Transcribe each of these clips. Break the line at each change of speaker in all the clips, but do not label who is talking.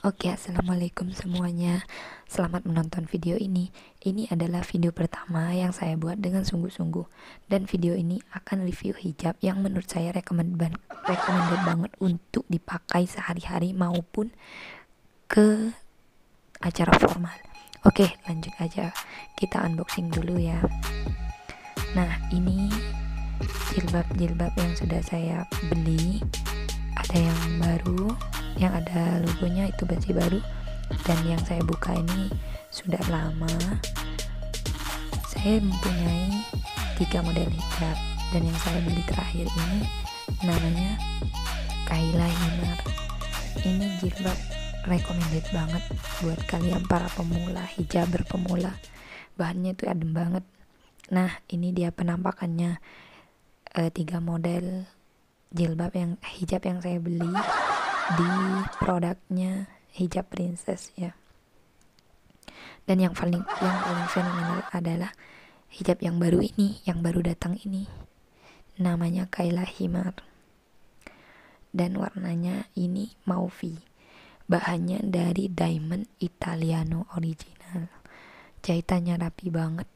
Oke, assalamualaikum semuanya. Selamat menonton video ini. Ini adalah video pertama yang saya buat dengan sungguh-sungguh, dan video ini akan review hijab yang menurut saya recommended, recommended banget untuk dipakai sehari-hari maupun ke acara formal. Oke, lanjut aja. Kita unboxing dulu ya. Nah, ini jilbab-jilbab yang sudah saya beli. Ada yang baru, yang ada logonya itu baju baru. Dan yang saya buka ini sudah lama. Saya mempunyai tiga model hijab. Dan yang saya beli terakhir ini namanya Kaila Himar. Ini jilbab recommended banget buat kalian para pemula hijab berpemula bahannya itu adem banget. Nah ini dia penampakannya. E, tiga model jilbab yang hijab yang saya beli di produknya hijab princess ya. Dan yang paling yang paling fenomenal adalah hijab yang baru ini yang baru datang ini. Namanya Kaila Himar. Dan warnanya ini mauve bahannya dari diamond italiano original. Jahitannya rapi banget.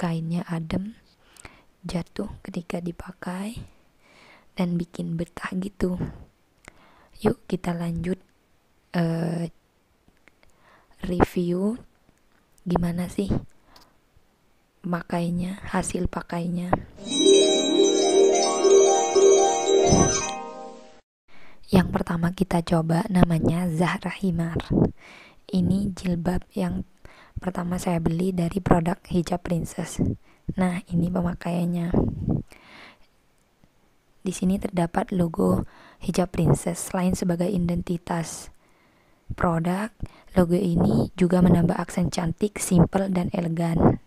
Kainnya adem. Jatuh ketika dipakai. Dan bikin betah gitu yuk kita lanjut uh, review gimana sih makainya hasil pakainya. Yang pertama kita coba namanya Zahra Himar. Ini jilbab yang pertama saya beli dari produk hijab princess. Nah ini pemakaiannya di sini terdapat logo hijab princess selain sebagai identitas produk. Logo ini juga menambah aksen cantik, simple dan elegan.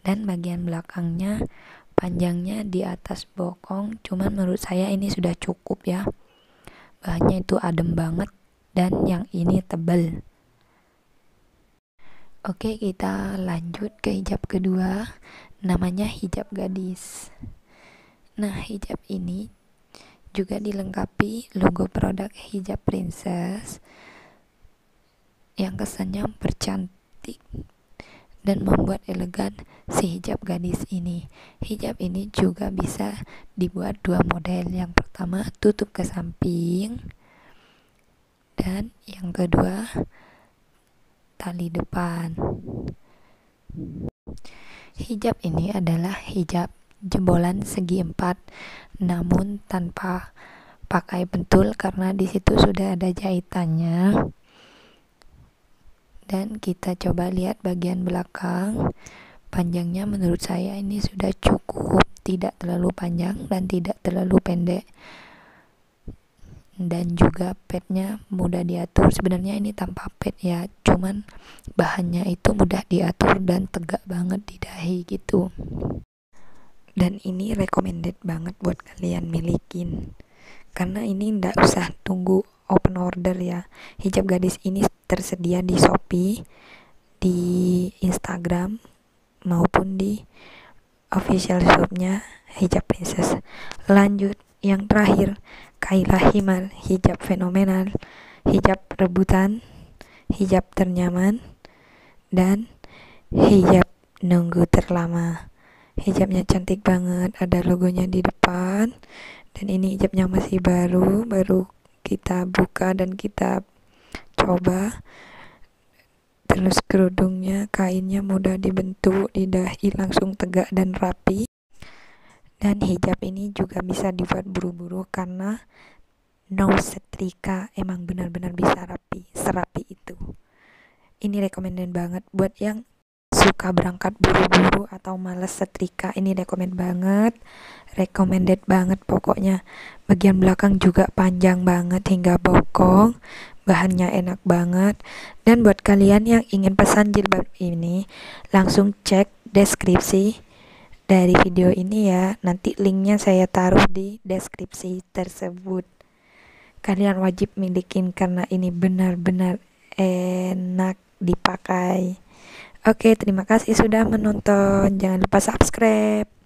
Dan bagian belakangnya panjangnya di atas bokong, cuman menurut saya ini sudah cukup ya. Bahannya itu adem banget dan yang ini tebal. Oke, kita lanjut ke hijab kedua, namanya hijab gadis. Nah, hijab ini juga dilengkapi logo produk hijab princess yang kesannya bercantik dan membuat elegan si hijab gadis ini. Hijab ini juga bisa dibuat dua model. Yang pertama tutup ke samping dan yang kedua tali depan. Hijab ini adalah hijab jebolan segi empat namun tanpa pakai pentul karena di situ sudah ada jahitannya. Dan kita coba lihat bagian belakang. Panjangnya menurut saya ini sudah cukup tidak terlalu panjang dan tidak terlalu pendek. Dan juga petnya mudah diatur. Sebenarnya ini tanpa pet ya cuman bahannya itu mudah diatur dan tegak banget di dahi gitu dan ini recommended banget buat kalian milikin. Karena ini ndak usah tunggu open order ya. Hijab gadis ini tersedia di Shopee di Instagram maupun di official shopnya hijab princess. Lanjut yang terakhir Kaila Himal hijab fenomenal hijab rebutan hijab ternyaman dan hijab nunggu terlama hijabnya cantik banget ada logonya di depan. Dan ini hijabnya masih baru baru kita buka dan kita coba. Terus kerudungnya kainnya mudah dibentuk di dahi langsung tegak dan rapi. Dan hijab ini juga bisa dibuat buru-buru karena no setrika emang benar-benar bisa rapi serapi itu. Ini recommended banget buat yang suka berangkat buru-buru atau males setrika ini rekomend banget. Recommended banget pokoknya. Bagian belakang juga panjang banget hingga bokong. Bahannya enak banget. Dan buat kalian yang ingin pesan jilbab ini langsung cek deskripsi dari video ini ya. Nanti linknya saya taruh di deskripsi tersebut. Kalian wajib milikin karena ini benar-benar enak dipakai Oke, terima kasih sudah menonton. Jangan lupa subscribe.